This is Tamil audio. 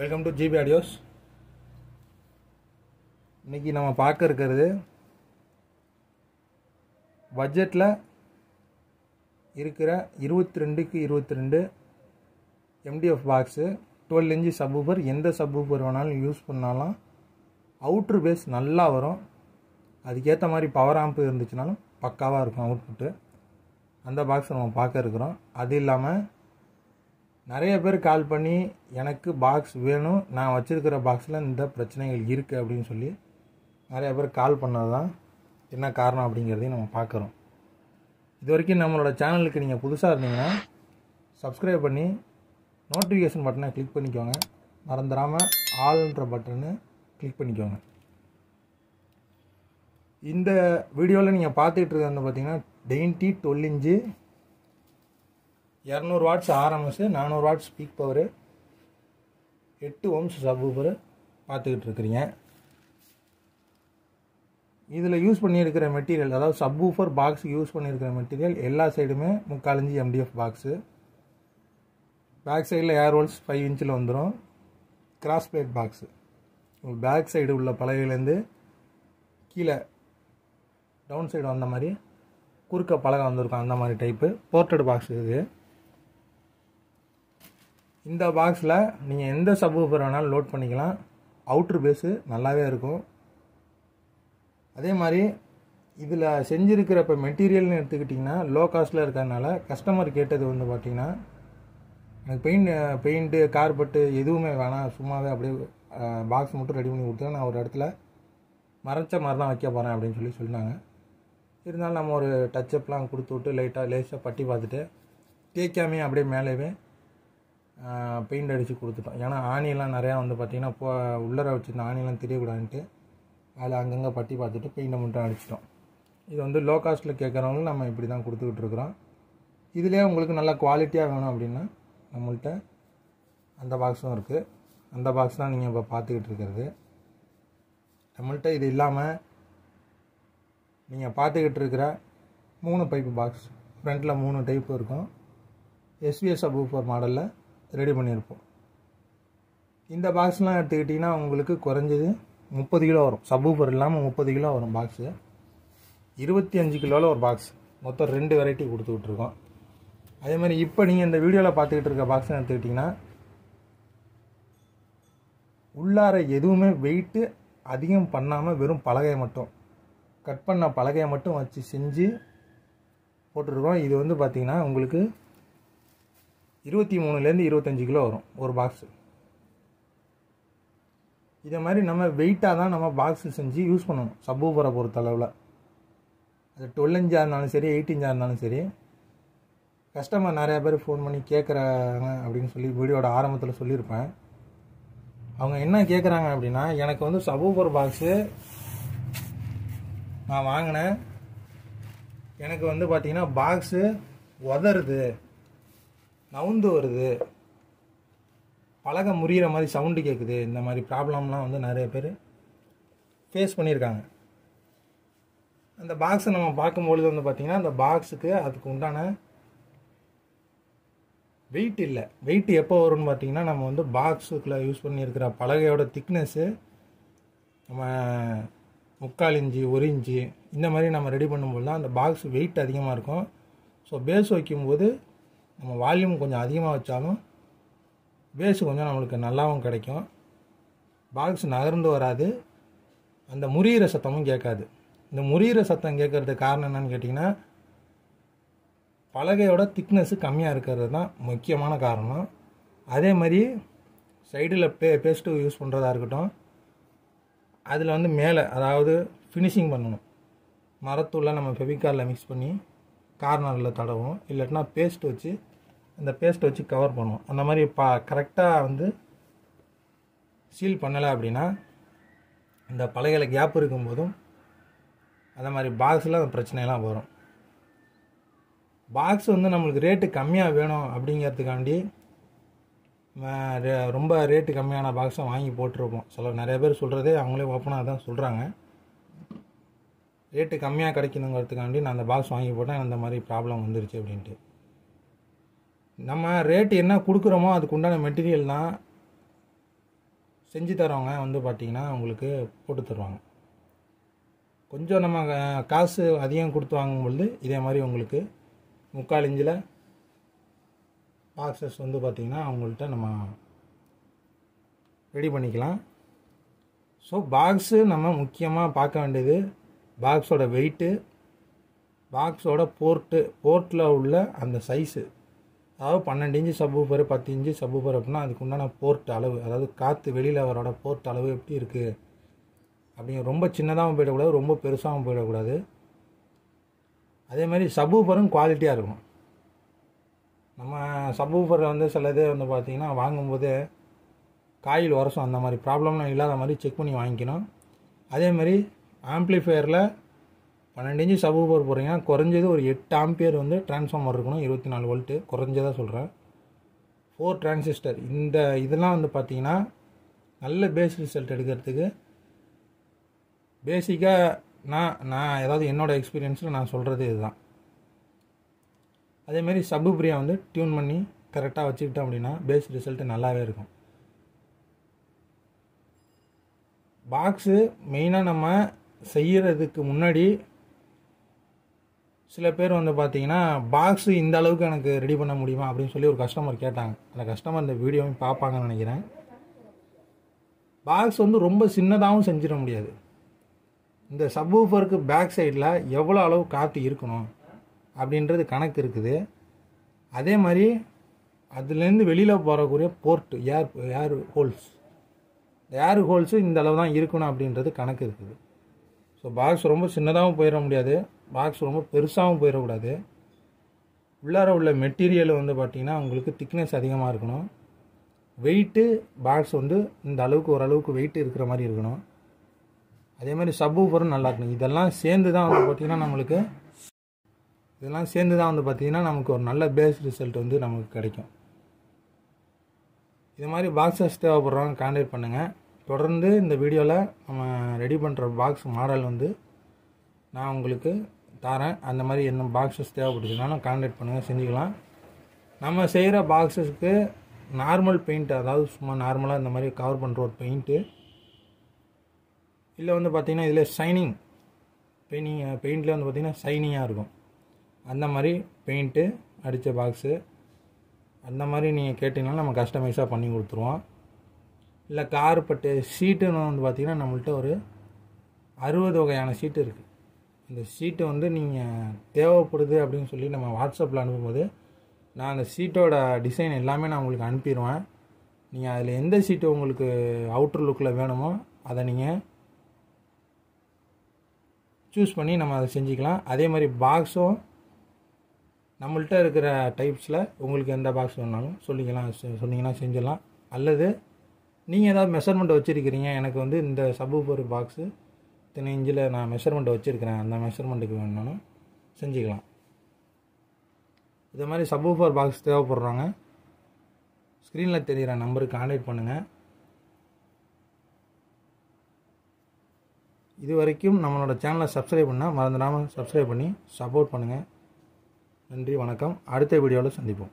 வெல்கம் டு ஜிபி ஆடியோஸ் இன்றைக்கி நம்ம பார்க்க இருக்கிறது பட்ஜெட்டில் இருக்கிற இருபத்தி ரெண்டுக்கு இருபத்தி ரெண்டு MDF box twelve inch subwoofer எந்த சப்வூஃபர் வேணாலும் யூஸ் பண்ணாலும். அவுட்ரு பேஸ் நல்லா வரும். அதுக்கேற்ற மாதிரி பவர் ஆம்ப் இருந்துச்சுனாலும் பக்காவாக இருக்கும் அவுட்புட்டு அந்த பாக்ஸ் நம்ம பார்க்க இருக்கிறோம். அது இல்லாமல் நிறைய பேர் கால் பண்ணி எனக்கு பாக்ஸ் வேணும். நான் வச்சுருக்கிற பாக்ஸில் இந்த பிரச்சனைகள் இருக்குது அப்படின்னு சொல்லி நிறைய பேர் கால் பண்ணது தான் என்ன காரணம் அப்படிங்கிறதையும் நம்ம பார்க்குறோம். இது வரைக்கும் நம்மளோட சேனலுக்கு நீங்கள் புதுசாக இருந்தீங்கன்னா சப்ஸ்கிரைப் பண்ணி நோட்டிஃபிகேஷன் பட்டனை கிளிக் பண்ணிக்கோங்க. மறந்துடாமல் ஆல்ன்ற பட்டனை கிளிக் பண்ணிக்கோங்க. இந்த வீடியோவில் நீங்கள் பார்த்துட்டு இருக்கிறது பார்த்தீங்கன்னா டெயின்டி டுவெல் இன்ச்சு இரநூறு வாட்ஸ் ஆர்எம்எஸ் நானூறு வாட்ஸ் ஸ்பீக் பவரு எட்டு ஓம்ஸ் சப்வூஃபரு பார்த்துக்கிட்டு இருக்கிறீங்க. இதில் யூஸ் பண்ணியிருக்கிற மெட்டீரியல் அதாவது சப்வூஃபர் பாக்ஸ் யூஸ் பண்ணியிருக்கிற மெட்டீரியல் எல்லா சைடுமே முக்காலஞ்சி எம்டிஎஃப் பாக்ஸு பேக் சைடில் ஏர் ஹோல்ஸ் ஃபைவ் இன்ச்சில் வந்துடும் cross plate box back side உள்ள பலகையிலேருந்து கீழே டவுன் சைடு வந்த மாதிரி குறுக்க பலகை வந்திருக்கும். அந்த மாதிரி டைப்பு போர்ட்டட் பாக்ஸ் இது. இந்த பாக்ஸில் நீங்கள் எந்த சப்வூஃபர் வேணாலும் லோட் பண்ணிக்கலாம். அவுட்ரு பேஸு நல்லாவே இருக்கும். அதே மாதிரி இதில் செஞ்சுருக்கிற இப்போ மெட்டீரியல்னு எடுத்துக்கிட்டிங்கன்னா லோ காஸ்ட்டில் இருக்கிறதுனால கஸ்டமர் கேட்டது வந்து பார்த்திங்கன்னா எனக்கு பெயிண்ட் பெயிண்ட்டு கார்பெட்டு எதுவுமே வேணாம். சும்மாவே அப்படியே பாக்ஸ் மட்டும் ரெடி பண்ணி கொடுத்தா நான் ஒரு இடத்துல மறைச்ச மாதிரி தான் வைக்க போகிறேன் அப்படின்னு சொல்லி சொன்னாங்க. இருந்தாலும் நம்ம ஒரு டச்சப்லாம் கொடுத்து விட்டு லைட்டாக லேஸாக பட்டி பார்த்துட்டு தேய்க்காமே அப்படியே மேலேவே பெயிண்ட் அடித்து கொடுத்துட்டோம். ஏன்னா ஆணியெல்லாம் நிறையா வந்து பார்த்திங்கன்னா போ உள்ளர வச்சுருந்த ஆணியெல்லாம் தெரியக்கூடாதுன்ட்டு அதில் அங்கங்கே பட்டி பார்த்துட்டு பெயிண்டை மட்டும் அடிச்சிட்டோம். இது வந்து லோ காஸ்ட்டில் கேட்குறவங்களும் நம்ம இப்படி தான் கொடுத்துக்கிட்டுருக்குறோம் இதிலே உங்களுக்கு நல்லா குவாலிட்டியாக வேணும் அப்படின்னா நம்மள்கிட்ட அந்த பாக்ஸும் இருக்குது அந்த பாக்ஸ் தான் நீங்கள் இப்போ பார்த்துக்கிட்டு இருக்கிறது. நம்மள்கிட்ட இது இல்லாமல் நீங்கள் பார்த்துக்கிட்டு இருக்கிற மூணு பைப்பு பாக்ஸ் ஃப்ரண்ட்டில் மூணு டைப்பு இருக்கும். எஸ்விஎஸ் அபூஃபர் மாடலில் ரெடி பண்ணியிருப்போம். இந்த பாக்ஸ்லாம் எடுத்துக்கிட்டிங்கன்னா உங்களுக்கு குறைஞ்சது முப்பது கிலோ வரும். சப்வூஃபர் இல்லாமல் முப்பது கிலோ வரும் பாக்ஸு இருபத்தி அஞ்சு கிலோவில் ஒரு பாக்ஸ் மொத்தம் ரெண்டு வெரைட்டி கொடுத்து விட்ருக்கோம் அதே மாதிரி இப்போ நீங்கள் இந்த வீடியோவில் பார்த்துக்கிட்டு இருக்க பாக்ஸ் எடுத்துக்கிட்டிங்கன்னா உள்ளார எதுவுமே வெயிட்டு அதிகம் பண்ணாமல் வெறும் பலகையை மட்டும் கட் பண்ண பலகையை மட்டும் வச்சு செஞ்சு போட்டிருக்கோம். இது வந்து பார்த்திங்கன்னா உங்களுக்கு இருபத்தி மூணுலேருந்து இருபத்தஞ்சி கிலோ வரும் ஒரு பாக்ஸு இதே மாதிரி நம்ம வெயிட்டாக தான் நம்ம பாக்ஸு செஞ்சு யூஸ் பண்ணணும். சப்பூபரை பொறுத்த அளவில் அது டுவெல் இன்ச்சாக இருந்தாலும் சரி எயிட் இன்ச்சாக இருந்தாலும் சரி. கஸ்டமர் நிறையா பேர் ஃபோன் பண்ணி கேட்குறாங்க அப்படின்னு சொல்லி வீடியோட ஆரம்பத்தில் சொல்லியிருப்பேன். அவங்க என்ன கேட்குறாங்க அப்படின்னா எனக்கு வந்து சபூபர் பாக்ஸு நான் வாங்கினேன். எனக்கு வந்து பார்த்திங்கன்னா பாக்ஸு உதருது நவுந்து வருது. பலகை முறிகிற மாதிரி சவுண்டு கேட்குது இந்த மாதிரி ப்ராப்ளம்லாம் வந்து நிறைய பேர் ஃபேஸ் பண்ணியிருக்காங்க. அந்த பாக்ஸை நம்ம பார்க்கும்பொழுது வந்து பார்த்திங்கன்னா அந்த பாக்ஸுக்கு அதுக்கு உண்டான வெயிட் இல்லை. வெயிட் எப்போ வரும்னு பார்த்தீங்கன்னா நம்ம வந்து பாக்ஸுக்குள்ளே யூஸ் பண்ணியிருக்கிற பலகையோட திக்னஸ்ஸு நம்ம முக்கால் இஞ்சி ஒரு இஞ்சி இந்த மாதிரி நம்ம ரெடி பண்ணும்போது தான் அந்த பாக்ஸ் வெயிட் அதிகமாக இருக்கும். ஸோ பேஸ் வைக்கும்போது நம்ம வால்யூம் கொஞ்சம் அதிகமாக வச்சாலும் பேஸ் கொஞ்சம் நம்மளுக்கு நல்லாவும் கிடைக்கும். பாக்ஸ் நகர்ந்து வராது. அந்த முறிகிற சத்தமும் கேட்காது. இந்த முறிகிற சத்தம் கேட்கறதுக்கு காரணம் என்னன்னு கேட்டிங்கன்னா பலகையோட திக்னஸ்ஸு கம்மியாக இருக்கிறது தான் முக்கியமான காரணம். அதே மாதிரி சைடில் பே பேஸ்ட்டு யூஸ் பண்ணுறதா இருக்கட்டும் அதில் வந்து மேலே அதாவது ஃபினிஷிங் பண்ணணும். மரத்தூளை நம்ம ஃபெவிகாலில் மிக்ஸ் பண்ணி கார்னரில் தடவும் இல்லாட்டினா பேஸ்ட் வச்சு அந்த பேஸ்ட் வச்சு கவர் பண்ணுவோம். அந்த மாதிரி பா கரெக்டாக வந்து சீல் பண்ணலை அப்படின்னா இந்த பலகையில் கேப் இருக்கும்போதும் அந்த மாதிரி பாக்ஸில் அந்த பிரச்சனையெல்லாம் வரும். பாக்ஸ் வந்து நம்மளுக்கு ரேட்டு கம்மியாக வேணும் அப்படிங்கிறதுக்காண்டி ரொம்ப ரேட்டு கம்மியான பாக்ஸை வாங்கி போட்டிருப்போம். சில நிறைய பேர் சொல்கிறதே அவங்களே ஓப்பனாக தான் சொல்கிறாங்க ரேட்டு கம்மியாக கிடைக்கணுங்கிறதுக்காண்டி நான் அந்த பாக்ஸ் வாங்கி போட்டேன். அந்த மாதிரி ப்ராப்ளம் வந்துருச்சு அப்படின்ட்டு. நம்ம ரேட்டு என்ன கொடுக்குறோமோ அதுக்கு உண்டான மெட்டீரியல் தான் செஞ்சு தரவங்க வந்து பார்த்திங்கன்னா உங்களுக்கு போட்டு தருவாங்க. கொஞ்சம் நம்ம காசு அதிகம் கொடுத்து வாங்கும்பொழுது இதே மாதிரி உங்களுக்கு முக்கால் இஞ்சில் பாக்ஸஸ் வந்து பார்த்திங்கன்னா அவங்கள்ட்ட நம்ம ரெடி பண்ணிக்கலாம். ஸோ பாக்ஸு நம்ம முக்கியமாக பார்க்க வேண்டியது பாக்ஸோட வெயிட்டு பாக்ஸோட போர்ட்டு போர்ட்டில் உள்ள அந்த சைஸு அதாவது பன்னெண்டு இன்ச்சு சப்பூஃபர் பத்து இன்ச்சு சப்பூஃபர் அப்படின்னா அதுக்கு உண்டான போர்ட் அளவு. அதாவது காற்று வெளியில் வரோட போர்ட் அளவு எப்படி இருக்குது அப்படிங்க ரொம்ப சின்னதாகவும் போயிடக்கூடாது ரொம்ப பெருசாகவும் போயிடக்கூடாது. அதே மாதிரி சப்பூஃபரும் குவாலிட்டியாக இருக்கும் நம்ம சப்பூஃபரில் வந்து சில இது வந்து பார்த்திங்கன்னா வாங்கும்போது காயில் உரசும் அந்த மாதிரி ப்ராப்ளம்லாம் இல்லாத மாதிரி செக் பண்ணி வாங்கிக்கணும். அதே மாதிரி ஆம்ப்ளிஃபையரில் பன்னெண்டு இன்ச்சு சபூபர் போகிறீங்க குறைஞ்சது ஒரு எட்டு ஆம்பியர் வந்து டிரான்ஸ்ஃபார்மர் இருக்கணும். இருபத்தி நாலு வோல்ட்டு குறைஞ்சதாக சொல்கிறேன் ஃபோர் டிரான்சிஸ்டர் இந்த இதெல்லாம் வந்து பார்த்தீங்கன்னா நல்ல பேஸ் ரிசல்ட் எடுக்கிறதுக்கு பேசிக்காக நான் நான் ஏதாவது என்னோடய எக்ஸ்பீரியன்ஸில் நான் சொல்கிறது இதுதான். அதேமாரி சபுப்ரியா வந்து டியூன் பண்ணி கரெக்டாக வச்சுக்கிட்டோம் அப்படின்னா பேஸ் ரிசல்ட்டு நல்லாவே இருக்கும். பாக்ஸு மெயினாக நம்ம செய்கிறதுக்கு முன்னாடி சில பேர் வந்து பார்த்தீங்கன்னா பாக்ஸு இந்த அளவுக்கு எனக்கு ரெடி பண்ண முடியுமா அப்படின்னு சொல்லி ஒரு கஸ்டமர் கேட்டாங்க. அந்த கஸ்டமர் இந்த வீடியோவும் பார்ப்பாங்கன்னு நினைக்கிறேன். பாக்ஸ் வந்து ரொம்ப சின்னதாகவும் செஞ்சிட முடியாது. இந்த சப்வூஃபருக்கு பேக் சைடில் எவ்வளோ அளவு காற்று இருக்கணும் அப்படின்றது கணக்கு இருக்குது. அதே மாதிரி அதுலேருந்து வெளியில் போகக்கூடிய port air air holes air holes இந்த அளவு தான் இருக்கணும் அப்படின்றது கணக்கு இருக்குது. ஸோ பாக்ஸ் ரொம்ப சின்னதாகவும் போயிட முடியாது. பாக்ஸ் ரொம்ப பெருசாகவும் போயிடக்கூடாது. உள்ளார உள்ள மெட்டீரியல் வந்து பார்த்திங்கன்னா உங்களுக்கு திக்னஸ் அதிகமாக இருக்கணும். வெயிட்டு பாக்ஸ் வந்து இந்த அளவுக்கு ஓரளவுக்கு வெயிட் இருக்கிற மாதிரி இருக்கணும். அதே மாதிரி சப்வூஃபரும் நல்லா இருக்கணும். இதெல்லாம் சேர்ந்து தான் வந்து பார்த்திங்கன்னா நம்மளுக்கு இதெல்லாம் சேர்ந்து தான் வந்து பார்த்திங்கன்னா நமக்கு ஒரு நல்ல பேஸ் ரிசல்ட் வந்து நமக்கு கிடைக்கும். இது மாதிரி பாக்ஸஸ் தேவைப்படுறவங்க கான்டாக்ட் பண்ணுங்கள் தொடர்ந்து இந்த வீடியோவில் நம்ம ரெடி பண்ணுற பாக்ஸ் மாடல் வந்து நான் உங்களுக்கு தரேன் அந்த மாதிரி என்ன பாக்ஸஸ் தேவைப்பட்டுச்சுனாலும் கான்டாக்ட் பண்ணுங்கள் செஞ்சுக்கலாம். நம்ம செய்கிற பாக்ஸஸ்க்கு நார்மல் பெயிண்ட் அதாவது சும்மா நார்மலாக இந்த மாதிரி கவர் பண்ணுற ஒரு பெயிண்ட்டு இல்லை வந்து பார்த்திங்கன்னா இதில் ஷைனிங் பெயிண்டிங் பெயிண்டில் வந்து பார்த்திங்கன்னா ஷைனிங்காக இருக்கும். அந்த மாதிரி பெயிண்ட்டு அடித்த பாக்ஸு அந்த மாதிரி நீங்கள் கேட்டிங்கனாலும் நம்ம கஸ்டமைஸாக பண்ணி கொடுத்துருவோம். இல்லை கார் பட்டு சீட்டுன்னு வந்து பார்த்திங்கன்னா நம்மள்ட்ட ஒரு அறுபது வகையான சீட்டு இருக்குது இந்த சீட்டை வந்து நீங்கள் தேவைப்படுது அப்படின்னு சொல்லி நம்ம வாட்ஸ்அப்பில் அனுப்பும்போது நான் அந்த சீட்டோட டிசைன் எல்லாமே நான் உங்களுக்கு அனுப்பிடுவேன். நீங்கள் அதில் எந்த சீட்டு உங்களுக்கு அவுட்டர் லுக்கில் வேணுமோ அதை நீங்கள் சூஸ் பண்ணி நம்ம அதை செஞ்சுக்கலாம். அதே மாதிரி பாக்ஸும் நம்மள்ட்ட இருக்கிற டைப்ஸில் உங்களுக்கு எந்த பாக்ஸ் வேணாலும் சொல்லிக்கலாம் சொ- சொன்னீங்கன்னா செஞ்சிடலாம். அல்லது நீங்கள் ஏதாவது மெஷர்மெண்ட் வச்சுருக்கிறீங்க? எனக்கு வந்து இந்த சபூஃபர் பாக்ஸு இத்தனை இஞ்சில் நான் மெஷர்மெண்ட் வச்சுருக்கிறேன். அந்த மெஷர்மெண்ட்டுக்கு வேணும்னு செஞ்சுக்கலாம். இதே மாதிரி சபூஃபர் பாக்ஸ் தேவைப்படுறாங்க. ஸ்க்ரீனில் தெரிகிற நம்பருக்கு கான்டாக்ட் பண்ணுங்கள் இது வரைக்கும் நம்மளோட சேனலை சப்ஸ்கிரைப் பண்ணால் மறந்துடாமல் சப்ஸ்கிரைப் பண்ணி சப்போர்ட் பண்ணுங்கள் நன்றி வணக்கம். அடுத்த வீடியோவில் சந்திப்போம்.